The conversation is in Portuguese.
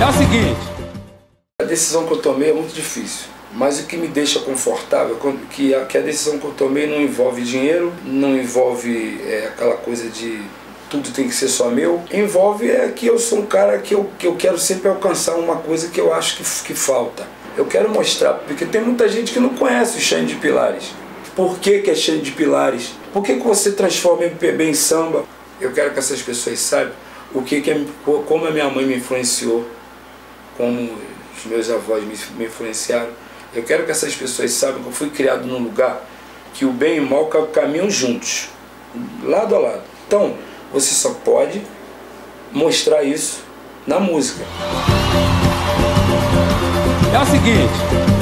É o seguinte. A decisão que eu tomei é muito difícil. Mas o que me deixa confortável é que a, que a decisão que eu tomei não envolve dinheiro, não envolve é, aquela coisa de tudo tem que ser só meu. Envolve é que eu sou um cara que eu, que eu quero sempre alcançar uma coisa que eu acho que, que falta. Eu quero mostrar, porque tem muita gente que não conhece o Xande de Pilares. Por que, que é Xande de Pilares? Por que, que você transforma MPB em samba? Eu quero que essas pessoas saibam o que, que é, como a minha mãe me influenciou, como os meus avós me, influenciaram. Eu quero que essas pessoas saibam que eu fui criado num lugar que o bem e o mal caminham juntos, lado a lado. Então, você só pode mostrar isso na música. É o seguinte,